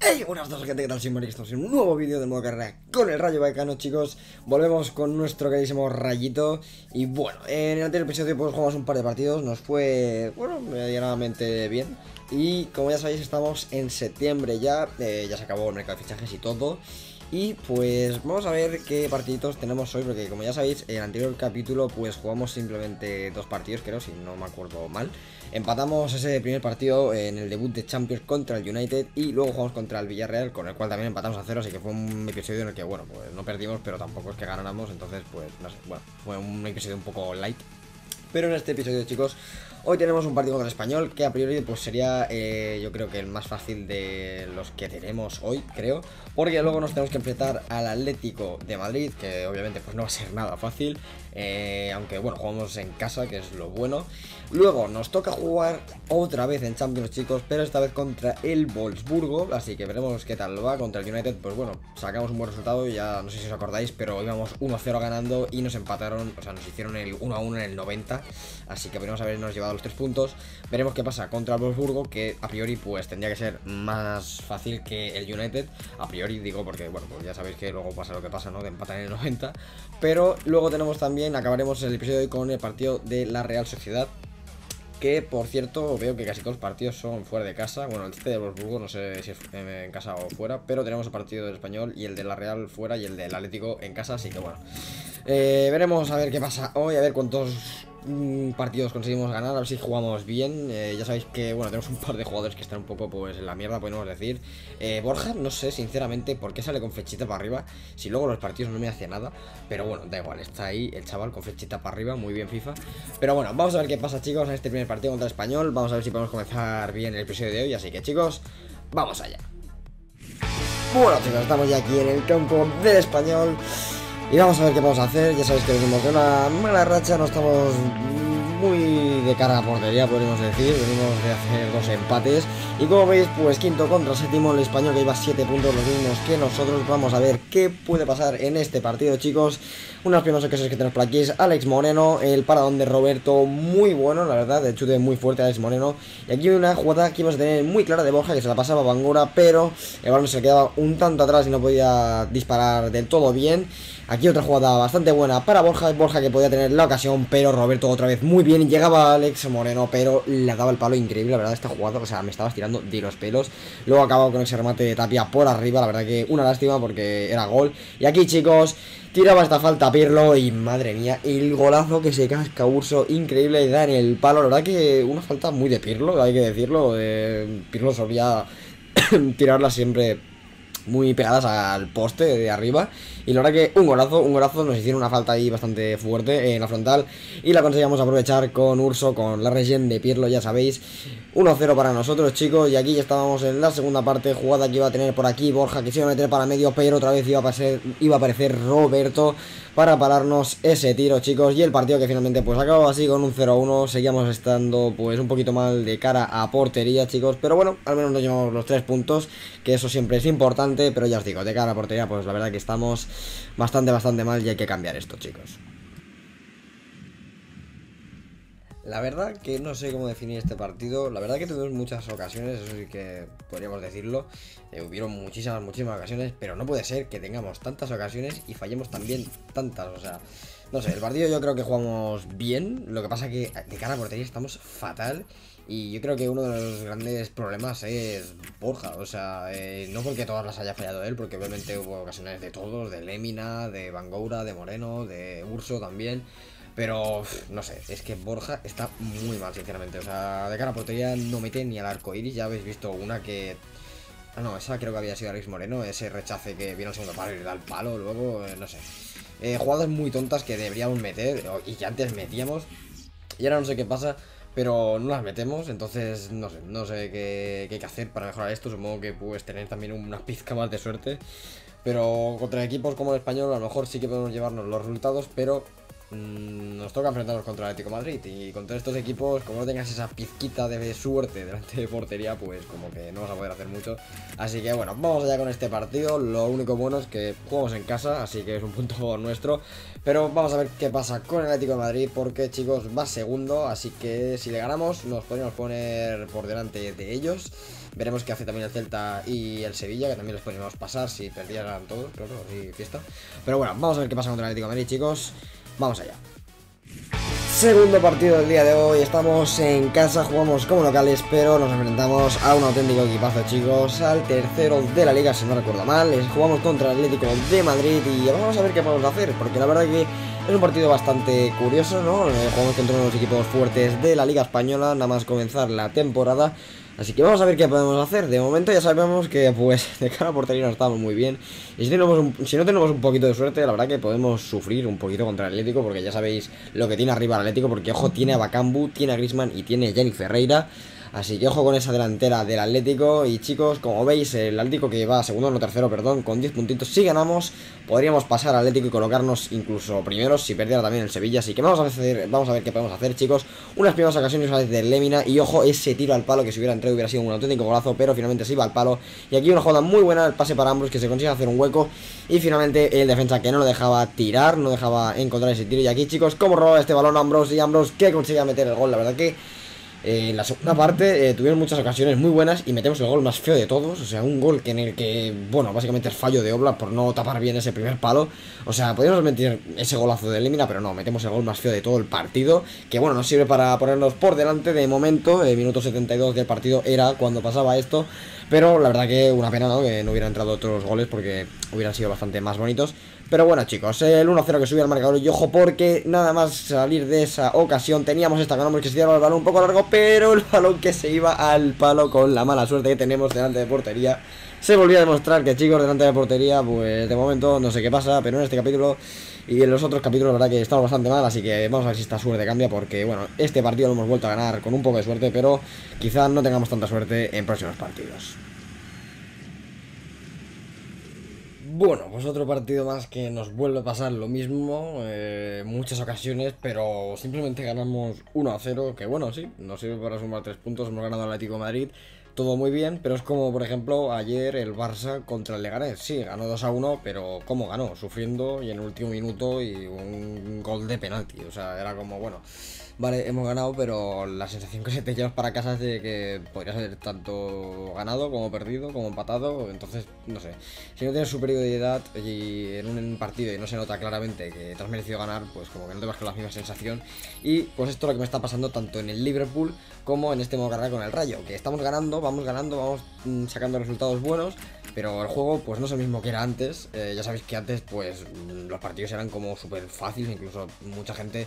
Hey, buenas tardes gente, ¿qué tal? Soy Mari, estamos en un nuevo vídeo de modo carrera con el Rayo Vallecano, chicos Volvemos con nuestro queridísimo Rayito Y bueno, en el anterior episodio pues jugamos un par de partidos Nos fue, bueno, medianamente bien Y como ya sabéis, estamos en septiembre ya eh, Ya se acabó el mercado de fichajes y todo y pues vamos a ver qué partiditos tenemos hoy, porque como ya sabéis, en el anterior capítulo pues jugamos simplemente dos partidos, creo, si no me acuerdo mal. Empatamos ese primer partido en el debut de Champions contra el United y luego jugamos contra el Villarreal, con el cual también empatamos a cero, así que fue un episodio en el que, bueno, pues no perdimos, pero tampoco es que ganáramos, entonces pues no sé, bueno, fue un episodio un poco light. Pero en este episodio, chicos, Hoy tenemos un partido contra el español que a priori pues sería eh, yo creo que el más fácil de los que tenemos hoy, creo. Porque luego nos tenemos que enfrentar al Atlético de Madrid, que obviamente pues no va a ser nada fácil. Eh, aunque bueno, jugamos en casa, que es lo bueno. Luego nos toca jugar otra vez en Champions, chicos, pero esta vez contra el Wolfsburgo. Así que veremos qué tal va. Contra el United, pues bueno, sacamos un buen resultado. Ya no sé si os acordáis, pero íbamos 1-0 ganando y nos empataron, o sea, nos hicieron el 1-1 en el 90. Así que a habernos llevado los tres puntos. Veremos qué pasa contra el Wolfsburgo, que a priori pues tendría que ser más fácil que el United. A priori digo porque, bueno, pues ya sabéis que luego pasa lo que pasa, ¿no? De empatan en el 90. Pero luego tenemos también acabaremos el episodio de hoy con el partido de la Real Sociedad. Que por cierto, veo que casi todos los partidos son fuera de casa. Bueno, el este de Wolfsburgo no sé si es en casa o fuera. Pero tenemos el partido del español y el de la Real fuera y el del Atlético en casa. Así que bueno. Eh, veremos a ver qué pasa hoy, a ver cuántos partidos conseguimos ganar, a ver si jugamos bien. Eh, ya sabéis que, bueno, tenemos un par de jugadores que están un poco, pues, en la mierda, podemos decir. Eh, Borja, no sé, sinceramente, por qué sale con flechita para arriba, si luego los partidos no me hace nada. Pero bueno, da igual, está ahí el chaval con flechita para arriba, muy bien FIFA. Pero bueno, vamos a ver qué pasa, chicos, en este primer partido contra el Español. Vamos a ver si podemos comenzar bien el episodio de hoy, así que, chicos, vamos allá. Bueno, chicos, estamos ya aquí en el campo del Español. Y vamos a ver qué vamos a hacer. Ya sabéis que venimos de una mala racha, no estamos muy de cara a portería, podríamos decir. Venimos de hacer dos empates. Y como veis, pues quinto contra séptimo, el español que lleva 7 puntos, los mismos que nosotros. Vamos a ver qué puede pasar en este partido, chicos. Unas primeras ocasiones que tenemos por aquí es Alex Moreno, el paradón de Roberto, muy bueno, la verdad, de chute muy fuerte Alex Moreno. Y aquí una jugada que íbamos a tener muy clara de Borja, que se la pasaba a Bangura, pero el balón se quedaba un tanto atrás y no podía disparar del todo bien. Aquí otra jugada bastante buena para Borja, Borja que podía tener la ocasión, pero Roberto otra vez muy bien, llegaba Alex Moreno, pero le daba el palo increíble, la verdad, esta jugada, o sea, me estaba estirando de los pelos. Luego acabado con ese remate de Tapia por arriba, la verdad que una lástima porque era gol. Y aquí, chicos, tiraba esta falta Pirlo y madre mía, el golazo que se casca Urso, increíble, da en el palo, la verdad que una falta muy de Pirlo, hay que decirlo, eh, Pirlo solía tirarla siempre muy pegadas al poste de arriba. Y la verdad que un golazo, un golazo, nos hicieron una falta ahí bastante fuerte en la frontal. Y la conseguimos aprovechar con Urso, con la regen de Pirlo, ya sabéis. 1-0 para nosotros, chicos. Y aquí ya estábamos en la segunda parte. Jugada que iba a tener por aquí Borja, que se iba a meter para medio, pero otra vez iba a, pasar, iba a aparecer Roberto para pararnos ese tiro, chicos. Y el partido que finalmente pues acabó así con un 0-1. Seguíamos estando pues un poquito mal de cara a portería, chicos. Pero bueno, al menos nos llevamos los tres puntos, que eso siempre es importante. Pero ya os digo, de cara a portería, pues la verdad que estamos bastante, bastante mal y hay que cambiar esto, chicos. La verdad que no sé cómo definir este partido. La verdad que tuvimos muchas ocasiones, eso sí que podríamos decirlo. Eh, hubieron muchísimas, muchísimas ocasiones, pero no puede ser que tengamos tantas ocasiones y fallemos también tantas. O sea, no sé, el partido yo creo que jugamos bien. Lo que pasa que de cara a portería estamos fatal. Y yo creo que uno de los grandes problemas es Borja. O sea, eh, no porque todas las haya fallado él, porque obviamente hubo ocasiones de todos, de Lemina, de Bangoura, de Moreno, de Urso también. Pero, no sé, es que Borja está muy mal, sinceramente. O sea, de cara a portería no mete ni al arco iris. Ya habéis visto una que. Ah, no, esa creo que había sido Alex Moreno. Ese rechace que viene al segundo palo y le da el palo. Luego, eh, no sé. Eh, jugadas muy tontas que deberíamos meter y que antes metíamos. Y ahora no sé qué pasa, pero no las metemos. Entonces, no sé, no sé qué, qué hay que hacer para mejorar esto. Supongo que pues tener también una pizca más de suerte. Pero contra equipos como el español, a lo mejor sí que podemos llevarnos los resultados, pero nos toca enfrentarnos contra el Atlético Madrid y contra estos equipos, como no tengas esa pizquita de suerte delante de portería, pues como que no vas a poder hacer mucho. Así que bueno, vamos allá con este partido. Lo único bueno es que jugamos en casa, así que es un punto nuestro. Pero vamos a ver qué pasa con el Atlético de Madrid, porque chicos, va segundo, así que si le ganamos nos podríamos poner por delante de ellos. Veremos qué hace también el Celta y el Sevilla, que también les podríamos pasar si perdieran todos, claro, así fiesta. Pero bueno, vamos a ver qué pasa contra el Atlético Madrid, chicos. Vamos allá. Segundo partido del día de hoy, estamos en casa, jugamos como locales, pero nos enfrentamos a un auténtico equipazo, chicos, al tercero de la liga, si no recuerdo mal, jugamos contra el Atlético de Madrid y vamos a ver qué podemos hacer, porque la verdad que es un partido bastante curioso, ¿no? Eh, jugamos contra uno de los equipos fuertes de la liga española, nada más comenzar la temporada, Así que vamos a ver qué podemos hacer. De momento ya sabemos que pues de cara a portería no estamos muy bien. Y si, no tenemos un poquito de suerte, la verdad que podemos sufrir un poquito contra el Atlético. Porque ya sabéis lo que tiene arriba el Atlético. Porque ojo, tiene a Bacambu, tiene a Grisman y tiene a Jenny Ferreira. Así que ojo con esa delantera del Atlético. Y chicos, como veis, el Atlético que va segundo, no tercero, perdón, con 10 puntitos. Si ganamos, podríamos pasar al Atlético y colocarnos incluso primeros si perdiera también el Sevilla. Así que vamos a, hacer, vamos a ver qué podemos hacer, chicos. Unas primeras ocasiones a de Lemina. Y ojo, ese tiro al palo que si hubiera entrado hubiera sido un auténtico golazo. Pero finalmente se iba al palo. Y aquí una jugada muy buena, el pase para ambos que se consigue hacer un hueco. Y finalmente el defensa que no lo dejaba tirar, no dejaba encontrar ese tiro. Y aquí, chicos, cómo roba este balón Ambros y Ambros que consigue meter el gol. La verdad que en la segunda parte eh, tuvieron muchas ocasiones muy buenas y metemos el gol más feo de todos. O sea, un gol que en el que, bueno, básicamente es fallo de Obla por no tapar bien ese primer palo. O sea, podríamos meter ese golazo de Limina, pero no, metemos el gol más feo de todo el partido. Que bueno, nos sirve para ponernos por delante de momento. El minuto 72 del partido era cuando pasaba esto. Pero la verdad que una pena, ¿no? Que no hubiera entrado otros goles porque hubieran sido bastante más bonitos. Pero bueno chicos, el 1-0 que subía al marcador y ojo porque nada más salir de esa ocasión teníamos esta ganamos que se tiraba el balón un poco largo Pero el balón que se iba al palo con la mala suerte que tenemos delante de portería Se volvía a demostrar que chicos delante de portería pues de momento no sé qué pasa Pero en este capítulo y en los otros capítulos la verdad que estamos bastante mal Así que vamos a ver si esta suerte cambia porque bueno, este partido lo hemos vuelto a ganar con un poco de suerte Pero quizás no tengamos tanta suerte en próximos partidos. Bueno, pues otro partido más que nos vuelve a pasar lo mismo, eh, muchas ocasiones, pero simplemente ganamos 1 a 0, que bueno, sí, nos sirve para sumar 3 puntos, hemos ganado al Atlético Madrid, todo muy bien, pero es como, por ejemplo, ayer el Barça contra el Leganés, sí, ganó 2 a 1, pero ¿cómo ganó? Sufriendo y en último minuto y un gol de penalti, o sea, era como, bueno vale, hemos ganado, pero la sensación que se te llevas para casa es de que podría ser tanto ganado como perdido, como empatado, entonces, no sé, si no tienes superioridad y en un partido y no se nota claramente que te has merecido ganar, pues como que no te vas con la misma sensación, y pues esto es lo que me está pasando tanto en el Liverpool como en este modo carrera con el Rayo, que estamos ganando, vamos ganando, vamos mm, sacando resultados buenos, pero el juego pues no es el mismo que era antes, eh, ya sabéis que antes pues mm, los partidos eran como súper fáciles, incluso mucha gente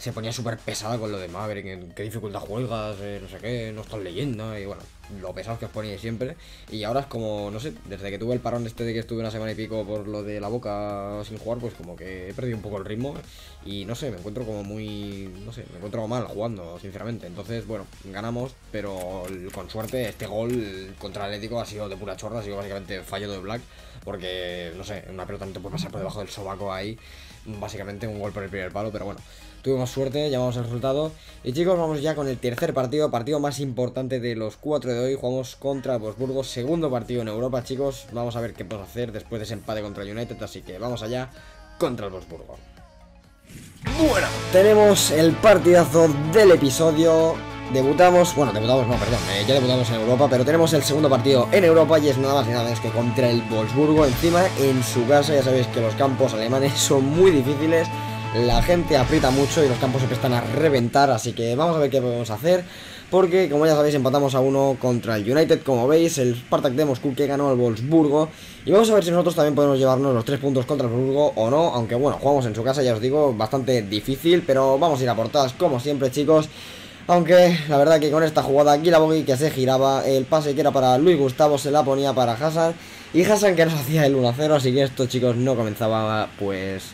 se ponía súper pesada con lo de Maverick, qué dificultad juegas, eh, no sé qué, no estás leyendo, y bueno, lo pesado que os ponía siempre. Y ahora es como, no sé, desde que tuve el parón este de que estuve una semana y pico por lo de la boca sin jugar, pues como que he perdido un poco el ritmo. Y no sé, me encuentro como muy, no sé, me encuentro mal jugando, sinceramente. Entonces, bueno, ganamos, pero con suerte este gol contra el Atlético ha sido de pura chorra, ha sido básicamente fallo de Black. Porque, no sé, una pelota no te puede pasar por debajo del sobaco ahí. Básicamente un gol por el primer palo, pero bueno. Tuvimos suerte, llamamos el resultado. Y chicos, vamos ya con el tercer partido, partido más importante de los cuatro de hoy. Jugamos contra Bosburgo, segundo partido en Europa, chicos. Vamos a ver qué podemos hacer después de ese empate contra el United, así que vamos allá contra el Bosburgo. Bueno, tenemos el partidazo del episodio. Debutamos, bueno, debutamos, no, perdón, eh, ya debutamos en Europa, pero tenemos el segundo partido en Europa y es nada más y nada menos que contra el Wolfsburgo. Encima, en su casa, ya sabéis que los campos alemanes son muy difíciles la gente aprieta mucho y los campos se están a reventar, así que vamos a ver qué podemos hacer. Porque, como ya sabéis, empatamos a uno contra el United, como veis, el Spartak de Moscú que ganó al Wolfsburgo. Y vamos a ver si nosotros también podemos llevarnos los tres puntos contra el Wolfsburgo o no. Aunque bueno, jugamos en su casa, ya os digo, bastante difícil, pero vamos a ir a portadas como siempre, chicos. Aunque la verdad que con esta jugada, Guilabogi que se giraba, el pase que era para Luis Gustavo se la ponía para Hassan. Y Hassan que nos hacía el 1-0, así que esto, chicos, no comenzaba, pues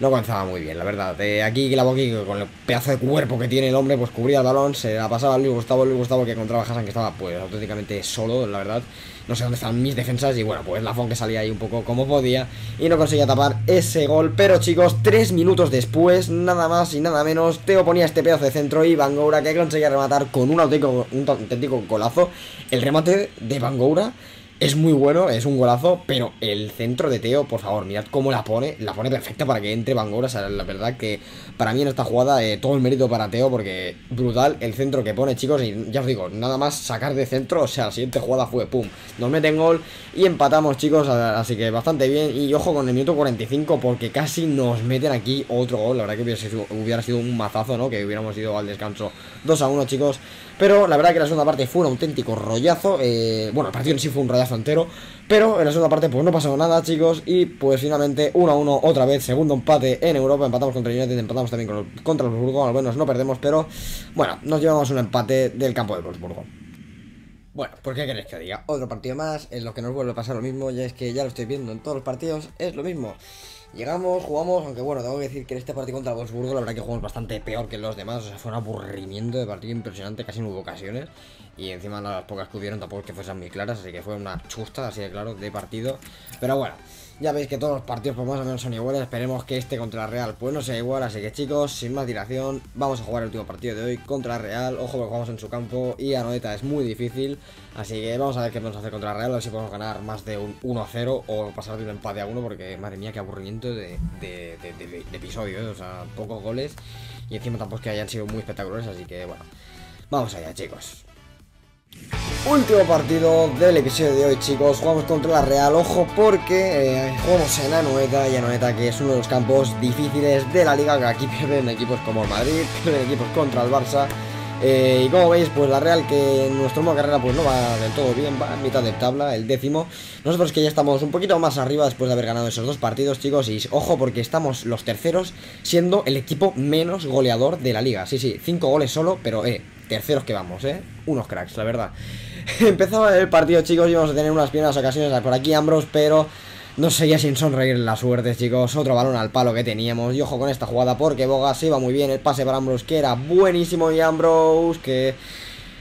no comenzaba muy bien, la verdad. De aquí la Boqui, con el pedazo de cuerpo que tiene el hombre, pues cubría el balón, se la pasaba a Luis Gustavo, Luis Gustavo que encontraba a Hassan que estaba pues auténticamente solo, la verdad. No sé dónde están mis defensas y bueno, pues la Fon que salía ahí un poco como podía y no conseguía tapar ese gol. Pero chicos, tres minutos después, nada más y nada menos, Teo ponía este pedazo de centro y Van que conseguía rematar con un auténtico, un auténtico golazo. El remate de Van es muy bueno, es un golazo, pero el centro de Teo, por favor, mirad cómo la pone, la pone perfecta para que entre Van Gogh, la verdad que para mí en esta jugada eh, todo el mérito para Teo, porque brutal el centro que pone, chicos, y ya os digo, nada más sacar de centro, o sea, la siguiente jugada fue, pum, nos meten gol y empatamos, chicos, así que bastante bien, y ojo con el minuto 45, porque casi nos meten aquí otro gol, la verdad que hubiera sido, hubiera sido un mazazo, ¿no?, que hubiéramos ido al descanso 2 a 1, chicos, pero la verdad que la segunda parte fue un auténtico rollazo. Eh, bueno, el partido en sí fue un rollazo entero. Pero en la segunda parte pues no pasó nada, chicos. Y pues finalmente 1 a 1 otra vez. Segundo empate en Europa. Empatamos contra United, empatamos también contra el Wolfsburgo. Al menos no perdemos, pero bueno, nos llevamos un empate del campo de Wolfsburgo. Bueno, ¿por qué queréis que diga? Otro partido más, en lo que nos vuelve a pasar lo mismo, ya es que ya lo estoy viendo en todos los partidos, es lo mismo. Llegamos, jugamos, aunque bueno, tengo que decir que en este partido contra Wolfsburgo la verdad que jugamos bastante peor que los demás, o sea, fue un aburrimiento de partido impresionante, casi no hubo ocasiones, y encima las pocas que hubieron tampoco es que fuesen muy claras, así que fue una chusta, así de claro, de partido, pero bueno, ya veis que todos los partidos por más o menos son iguales, esperemos que este contra la Real pues no sea igual, así que chicos, sin más dilación, vamos a jugar el último partido de hoy contra la Real, ojo porque jugamos en su campo y a Noeta es muy difícil, así que vamos a ver qué podemos hacer contra la Real, a ver si podemos ganar más de un 1-0 o pasar de un empate a 1, porque madre mía, qué aburrimiento de, episodio, ¿eh? o sea, pocos goles. Y encima tampoco es que hayan sido muy espectaculares, así que bueno, vamos allá chicos. Último partido del episodio de hoy, chicos. Jugamos contra la Real. Ojo, porque eh, jugamos en Anoeta y Anoeta, que es uno de los campos difíciles de la liga. Que aquí pierden equipos como el Madrid, pierden equipos contra el Barça. Eh, y como veis, pues la Real, que en nuestro modo carrera, pues no va del todo bien, va en mitad de tabla, el décimo. Nosotros que ya estamos un poquito más arriba después de haber ganado esos dos partidos, chicos. Y ojo, porque estamos los terceros siendo el equipo menos goleador de la liga. Sí, sí, cinco goles solo, pero eh, terceros que vamos, ¿eh? Unos cracks, la verdad. Empezaba el partido, chicos, íbamos a tener unas primeras ocasiones por aquí, Ambros, pero no seguía sin sonreír la suerte, chicos. Otro balón al palo que teníamos. Y ojo con esta jugada porque Bogas iba muy bien. El pase para Ambrose que era buenísimo. Y Ambrose que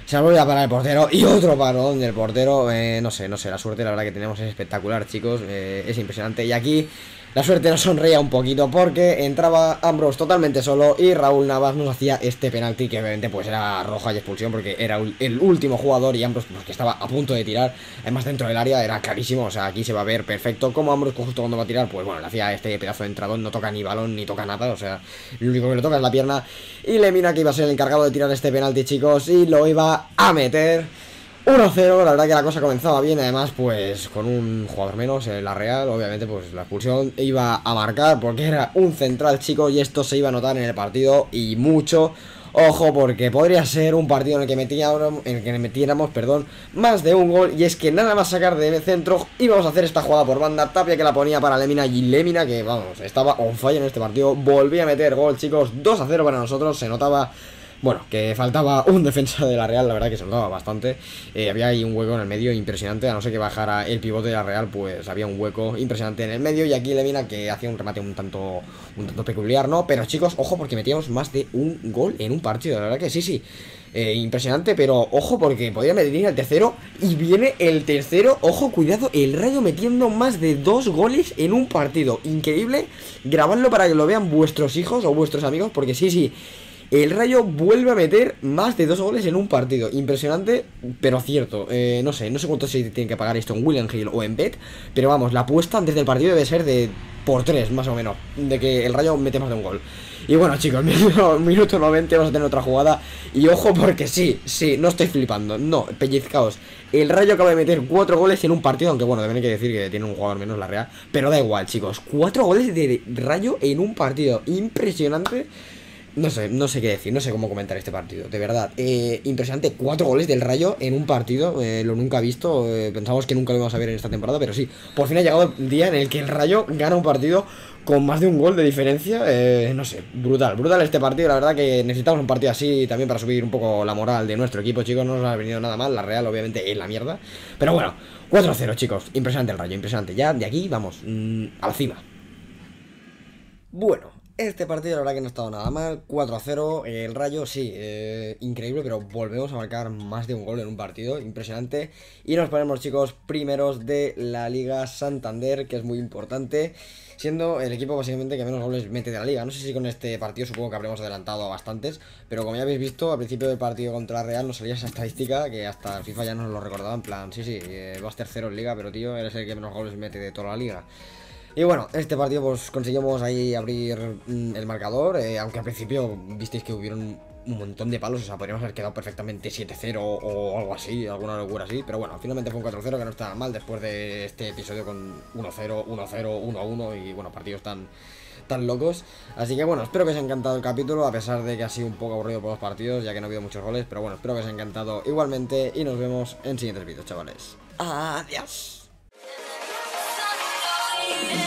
se volvió a parar el portero. Y otro balón del portero. Eh, no sé, no sé. La suerte, la verdad, que tenemos es espectacular, chicos. Eh, es impresionante. Y aquí la suerte nos sonreía un poquito porque entraba Ambrose totalmente solo y Raúl Navas nos hacía este penalti que obviamente pues era roja y expulsión porque era el último jugador y Ambrose pues, que estaba a punto de tirar, además dentro del área era clarísimo, o sea, aquí se va a ver perfecto. Como Ambrose justo cuando va a tirar, pues bueno, le hacía este pedazo de entradón, no toca ni balón ni toca nada, o sea, lo único que le toca es la pierna. Y Lemina que iba a ser el encargado de tirar este penalti chicos y lo iba a meter 1-0, la verdad que la cosa comenzaba bien, además pues con un jugador menos, en la Real, obviamente pues la expulsión iba a marcar porque era un central chico y esto se iba a notar en el partido y mucho. Ojo, porque podría ser un partido en el que metiéramos, en el que metiéramos perdón, más de un gol. Y es que nada más sacar de centro íbamos a hacer esta jugada por banda. Tapia que la ponía para Lemina y Lemina que, vamos, estaba on fire en este partido. Volvía a meter gol, chicos. 2 a 0 para nosotros. Se notaba bueno, que faltaba un defensa de la Real, la verdad que se notaba bastante. Eh, había ahí un hueco en el medio impresionante, a no ser que bajara el pivote de la Real, pues había un hueco impresionante en el medio. Y aquí Lemina que hacía un remate un tanto, un tanto peculiar, ¿no? Pero chicos, ojo porque metíamos más de un gol en un partido, la verdad que sí, sí. Eh, impresionante, pero ojo porque podía medir el tercero y viene el tercero, ojo, cuidado, el Rayo metiendo más de dos goles en un partido, increíble, grabadlo para que lo vean vuestros hijos o vuestros amigos, porque sí, sí, el Rayo vuelve a meter más de dos goles en un partido. Impresionante, pero cierto. Eh, no sé, no sé cuánto se tiene que pagar esto en William Hill o en Bet. Pero vamos, la apuesta antes del partido debe ser de por tres, más o menos. De que el Rayo mete más de un gol. Y bueno, chicos, minuto, minuto 90 vamos a tener otra jugada. Y ojo, porque sí, sí, no estoy flipando. No, pellizcaos. El Rayo acaba de meter cuatro goles en un partido. Aunque bueno, también hay que decir que tiene un jugador menos la Real. Pero da igual, chicos. Cuatro goles de Rayo en un partido. Impresionante. No sé, no sé qué decir, no sé cómo comentar este partido, de verdad. Eh, impresionante, cuatro goles del Rayo en un partido, eh, lo nunca he visto, eh, pensamos que nunca lo íbamos a ver en esta temporada, pero sí, por fin ha llegado el día en el que el Rayo gana un partido con más de un gol de diferencia, no sé, brutal, brutal este partido, la verdad que necesitamos un partido así también para subir un poco la moral de nuestro equipo, chicos, no nos ha venido nada mal, la Real obviamente es la mierda, pero bueno, 4-0 chicos, impresionante el Rayo, impresionante, ya de aquí vamos, mm, a la cima. Bueno, este partido la verdad que no ha estado nada mal, 4 a 0, el Rayo sí, eh, increíble, pero volvemos a marcar más de un gol en un partido, impresionante. Y nos ponemos chicos primeros de la Liga Santander, que es muy importante, siendo el equipo básicamente que menos goles mete de la liga. No sé si con este partido supongo que habremos adelantado a bastantes, pero como ya habéis visto, al principio del partido contra la Real nos salía esa estadística que hasta FIFA ya nos lo recordaba, en plan, sí, sí, eh, vas tercero en liga, pero tío, eres el que menos goles mete de toda la liga. Y bueno, este partido pues conseguimos ahí abrir mm, el marcador, eh, aunque al principio visteis que hubieron un montón de palos, o sea, podríamos haber quedado perfectamente 7-0 o algo así, alguna locura así, pero bueno, finalmente fue un 4-0 que no está mal después de este episodio con 1-0, 1-0, 1-1 y bueno, partidos tan, tan locos. Así que bueno, espero que os haya encantado el capítulo, a pesar de que ha sido un poco aburrido por los partidos, ya que no ha habido muchos goles, pero bueno, espero que os haya encantado igualmente y nos vemos en siguientes vídeos, chavales. Adiós. We'll be.